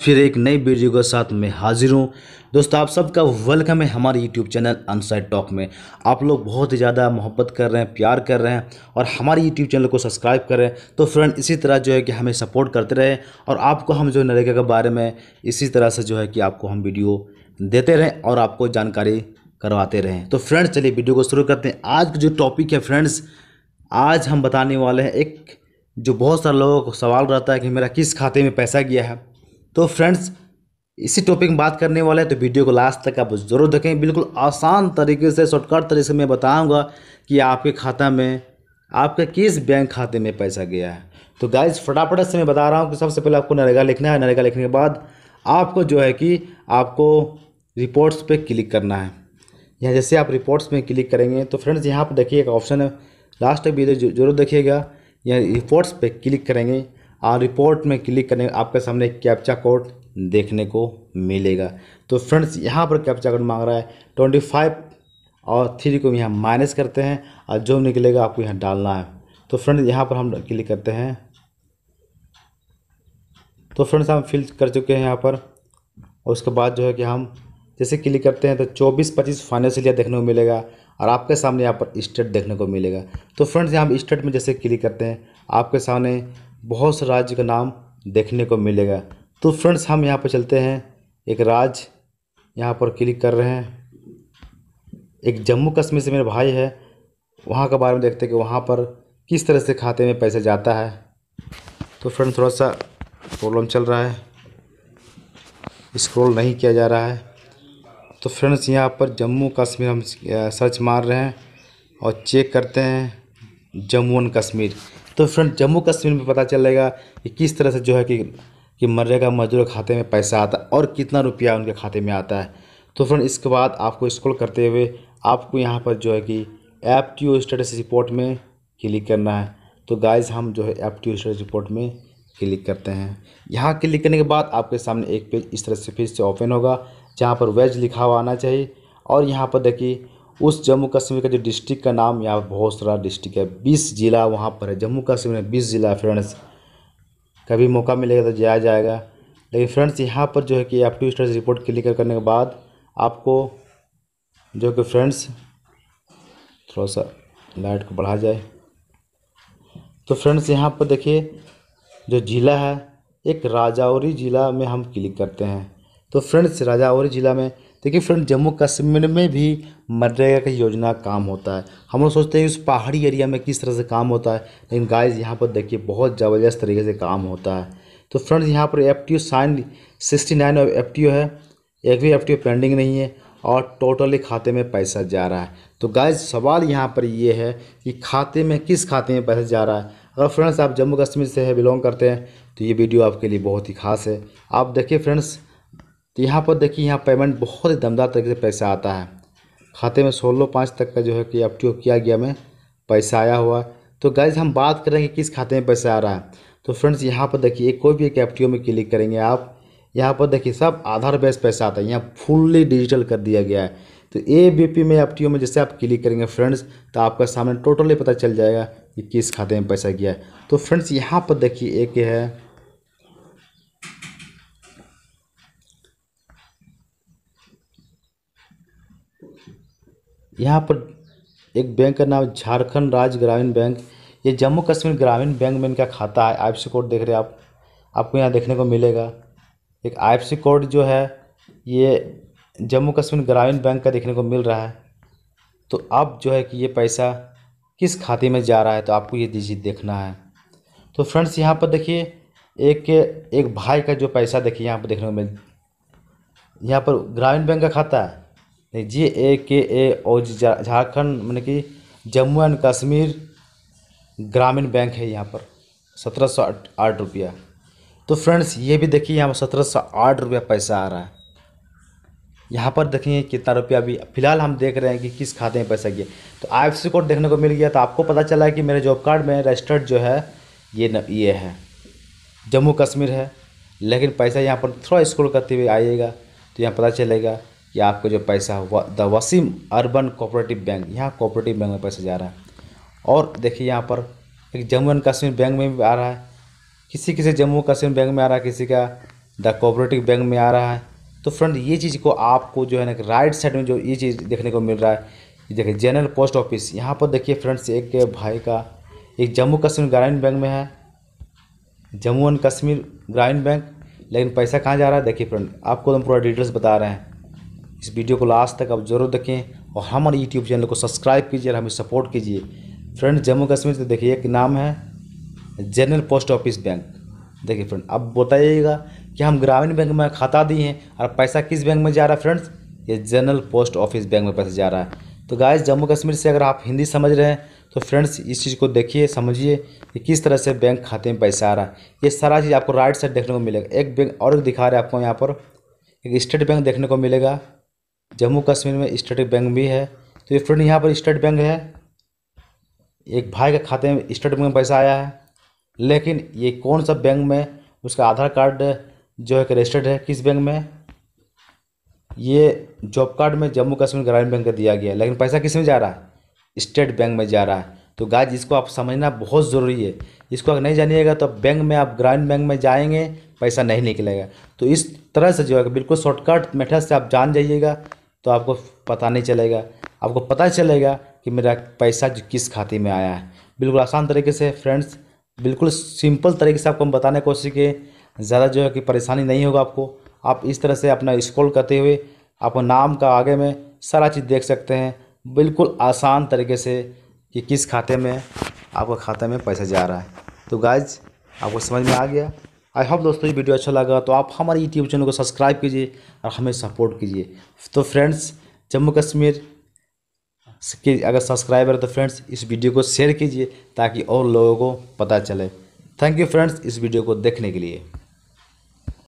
फिर एक नई वीडियो के साथ मैं हाजिर हूँ। दोस्तों, आप सबका वेलकम है हमारे यूट्यूब चैनल अनसाइड टॉक में। आप लोग बहुत ही ज़्यादा मोहब्बत कर रहे हैं, प्यार कर रहे हैं और हमारे यूट्यूब चैनल को सब्सक्राइब कर। रहे हैं तो फ्रेंड इसी तरह जो है कि हमें सपोर्ट करते रहे और आपको हम जो नरेगा के बारे में इसी तरह से जो है कि आपको हम वीडियो देते रहें और आपको जानकारी करवाते रहें। तो फ्रेंड्स चलिए वीडियो को शुरू करते हैं। आज का जो टॉपिक है फ्रेंड्स आज हम बताने वाले हैं एक जो बहुत सारे लोगों को सवाल रहता है कि मेरा किस खाते में पैसा गया है। तो फ्रेंड्स, इसी टॉपिक में बात करने वाले हैं तो वीडियो को लास्ट तक आप ज़रूर देखें। बिल्कुल आसान तरीके से शॉर्टकट तरीके से मैं बताऊँगा कि आपके खाता में, आपके किस बैंक खाते में पैसा गया है। तो गाइज़ फटाफट से मैं बता रहा हूँ कि सबसे पहले आपको नरेगा लिखना है। नरेगा लिखने के बाद आपको जो है कि आपको रिपोर्ट्स पे क्लिक करना है। यहाँ जैसे आप रिपोर्ट्स में क्लिक करेंगे तो फ्रेंड्स यहाँ पर देखिए एक ऑप्शन है। लास्ट वीडियो ज़रूर देखिएगा। यहाँ रिपोर्ट्स पे क्लिक करेंगे। और रिपोर्ट में क्लिक करने आपके सामने कैप्चा कोड देखने को मिलेगा। तो फ्रेंड्स, यहाँ पर कैप्चा कोड मांग रहा है ट्वेंटी फाइव और थ्री को यहाँ माइनस करते हैं और जो निकलेगा आपको यहाँ डालना है। तो फ्रेंड्स, यहाँ पर हम क्लिक करते हैं। तो फ्रेंड्स, हम फिल कर चुके हैं यहाँ पर। और उसके बाद जो है कि हम जैसे क्लिक करते हैं तो चौबीस पच्चीस फाइनेंशियल ईयर देखने को मिलेगा और आपके सामने यहाँ पर स्टेट देखने को मिलेगा। तो फ्रेंड्स, यहाँ स्टेट में जैसे क्लिक करते हैं, आपके सामने बहुत से राज्य का नाम देखने को मिलेगा। तो फ्रेंड्स, हम यहाँ पर चलते हैं। एक राज्य यहाँ पर क्लिक कर रहे हैं। एक जम्मू कश्मीर से मेरा भाई है। वहाँ के बारे में देखते हैं कि वहाँ पर किस तरह से खाते में पैसा जाता है। तो फ्रेंड थोड़ा सा प्रॉब्लम चल रहा है। स्क्रॉल नहीं किया जा रहा है। तो फ्रेंड्स, यहाँ पर जम्मू कश्मीर हम सर्च मार रहे हैं और चेक करते हैं जम्मू एंड कश्मीर। तो फ्रेंड, जम्मू कश्मीर में पता चलेगा कि किस तरह से जो है कि कि मनरेगा मजदूर खाते में पैसा आता है और कितना रुपया उनके खाते में आता है। तो फ्रेंड, इसके बाद आपको स्क्रॉल करते हुए आपको यहाँ पर जो है कि एप टी स्टेटस रिपोर्ट में क्लिक करना है। तो गाइज़ हम जो है एप टी स्टेटस रिपोर्ट में क्लिक करते हैं। यहाँ क्लिक करने के बाद आपके सामने एक पेज इस तरह से फिर से ओपन होगा, जहाँ पर वेज लिखा हुआ आना चाहिए। और यहाँ पर देखिए उस जम्मू कश्मीर का जो डिस्ट्रिक्ट का नाम यहाँ बहुत सारा डिस्ट्रिक्ट है। बीस ज़िला वहाँ पर है। जम्मू कश्मीर में बीस ज़िला फ्रेंड्स कभी मौका मिलेगा तो जाया जाएगा। लेकिन फ्रेंड्स यहाँ पर जो है कि आप टू स्टेटस रिपोर्ट क्लिक करने के बाद आपको जो कि फ्रेंड्स थोड़ा सा लाइट को बढ़ा जाए। तो फ्रेंड्स यहाँ पर देखिए, जो ज़िला है, एक राजौरी ज़िला में हम क्लिक करते हैं। तो फ्रेंड्स राजौरी ज़िला में देखिए फ्रेंड, जम्मू कश्मीर में भी मनरेगा की योजना काम होता है। हम लोग सोचते हैं उस पहाड़ी एरिया में किस तरह से काम होता है, लेकिन गाइज़ यहाँ पर देखिए बहुत ज़बरदस्त तरीके से काम होता है। तो फ्रेंड्स, यहाँ पर F T O sign sixty nine F T O है, एक भी एफ़ टी ओ पेंडिंग नहीं है और टोटली खाते में पैसा जा रहा है। तो गाइज़ सवाल यहाँ पर ये है कि खाते में, किस खाते में पैसा जा रहा है? अगर फ्रेंड्स, आप जम्मू कश्मीर से है, बिलोंग करते हैं तो ये वीडियो आपके लिए बहुत ही खास है। आप देखिए फ्रेंड्स तो यहाँ पर देखिए, यहाँ पेमेंट बहुत ही दमदार तरीके से पैसा आता है। खाते में सोलह पाँच तक का जो है कि एफ़ किया गया में पैसा आया हुआ तो गैज हम बात करेंगे किस खाते में पैसा आ रहा है। तो फ्रेंड्स यहाँ पर देखिए कोई भी एक एफ़ में क्लिक करेंगे आप, यहाँ पर देखिए, सब आधार बेस पैसा आता है। यहाँ फुल्ली डिजिटल कर दिया गया है। तो ए बी पी में एफ़ में जैसे आप क्लिक करेंगे फ्रेंड्स तो आपका सामने टोटली पता चल जाएगा कि किस खाते में पैसा गया है। तो फ्रेंड्स यहाँ पर देखिए, एक है यहाँ पर एक बैंक का नाम झारखंड राज्य ग्रामीण बैंक। ये जम्मू कश्मीर ग्रामीण बैंक में इनका खाता है। आई कोड देख रहे हैं आप। आपको यहाँ देखने को मिलेगा। एक आई कोड जो है, ये जम्मू कश्मीर ग्रामीण बैंक का देखने को मिल रहा है। तो अब जो है कि ये पैसा किस खाते में जा रहा है तो आपको ये दीजिए देखना है। तो फ्रेंड्स, यहाँ पर देखिए, एक एक भाई का जो पैसा देखिए, यहाँ पर देखने को मिल, यहाँ पर ग्रामीण बैंक का खाता है। जी, ए, के, ए और झारखंड मतलब कि जम्मू एंड कश्मीर ग्रामीण बैंक है यहाँ पर, सत्रह सौ आठ रुपया। तो फ्रेंड्स, ये भी देखिए, यहाँ पर सत्रह सौ आठ रुपया पैसा आ रहा है। यहाँ पर देखिए, कितना रुपया अभी, फ़िलहाल हम देख रहे हैं कि किस खाते में पैसा गया। तो आई कोड देखने को मिल गया तो आपको पता चला है कि मेरे जॉब कार्ड में रजिस्टर्ड जो है, ये न, ये है। जम्मू कश्मीर है, लेकिन पैसा यहाँ पर थोड़ा स्क्रॉल करते हुए आइएगा तो यहाँ पता चलेगा कि आपको जो पैसा the Washim urban cooperative bank, यहाँ कोऑपरेटिव बैंक में पैसा जा रहा है। और देखिए यहाँ पर एक जम्मू एंड कश्मीर बैंक में भी आ रहा है। किसी किसी जम्मू कश्मीर बैंक में आ रहा है, किसी का द कोऑपरेटिव बैंक में आ रहा है। तो फ्रेंड, ये चीज़ को आपको जो है ना राइट साइड में जो ये चीज़ देखने को मिल रहा है देखिए जनरल पोस्ट ऑफ़िस। यहाँ पर देखिए फ्रेंड्स, एक भाई का एक जम्मू कश्मीर ग्रामीण बैंक में है। जम्मू एंड कश्मीर ग्रामीण बैंक, लेकिन पैसा कहाँ जा रहा है? देखिए फ्रेंड, आपको हम पूरा डिटेल्स बता रहे हैं। इस वीडियो को लास्ट तक आप ज़रूर देखें और हमारे यूट्यूब चैनल को सब्सक्राइब कीजिए और हमें सपोर्ट कीजिए। फ्रेंड, जम्मू कश्मीर से देखिए एक नाम है जनरल पोस्ट ऑफ़िस बैंक। देखिए फ्रेंड, अब बताइएगा कि हम ग्रामीण बैंक में खाता दिए हैं और पैसा किस बैंक में जा रहा है फ्रेंड्स? ये जनरल पोस्ट ऑफ़िस बैंक में पैसा जा रहा है। तो गाइस जम्मू कश्मीर से अगर आप हिंदी समझ रहे हैं तो फ्रेंड्स, इस चीज़ को देखिए, समझिए कि किस तरह से बैंक खाते में पैसा आ रहा है। ये सारा चीज़ आपको राइट साइड देखने को मिलेगा। एक बैंक और दिखा रहे हैं आपको यहाँ पर। एक स्टेट बैंक देखने को मिलेगा। जम्मू कश्मीर में स्टेट बैंक भी है। तो ये फ्रेंड यहाँ पर स्टेट बैंक है। एक भाई के खाते में स्टेट बैंक में पैसा आया है। लेकिन ये कौन सा बैंक में, उसका आधार कार्ड जो है रजिस्टर्ड है, किस बैंक में? ये जॉब कार्ड में जम्मू कश्मीर ग्रामीण बैंक का दिया गया लेकिन पैसा किसमें जा रहा है? स्टेट बैंक में जा रहा है। तो गाय जिसको आप समझना बहुत ज़रूरी है। इसको अगर नहीं जानिएगा तो बैंक में, आप ग्रामीण बैंक में जाएँगे, पैसा नहीं निकलेगा। तो इस तरह से जो है बिल्कुल शॉर्टकट मेथड से आप जान जाइएगा। तो आपको पता नहीं चलेगा। आपको पता चलेगा कि मेरा पैसा किस खाते में आया है। बिल्कुल आसान तरीके से, फ्रेंड्स। बिल्कुल सिंपल तरीके से आपको हम बताने की कोशिश किए ज़्यादा जो है कि परेशानी नहीं होगा आपको। आप इस तरह से अपना स्क्रॉल करते हुए आपको नाम का आगे में सारा चीज़ देख सकते हैं। बिल्कुल आसान तरीके से कि किस खाते में आपका खाते में पैसा जा रहा है। तो गाइज़ आपको समझ में आ गया। आई होप दोस्तों ये वीडियो अच्छा लगा तो आप हमारे यूट्यूब चैनल को सब्सक्राइब कीजिए और हमें सपोर्ट कीजिए। तो फ्रेंड्स, जम्मू कश्मीर के अगर सब्सक्राइबर है तो फ्रेंड्स, इस वीडियो को शेयर कीजिए ताकि और लोगों को पता चले। थैंक यू फ्रेंड्स इस वीडियो को देखने के लिए।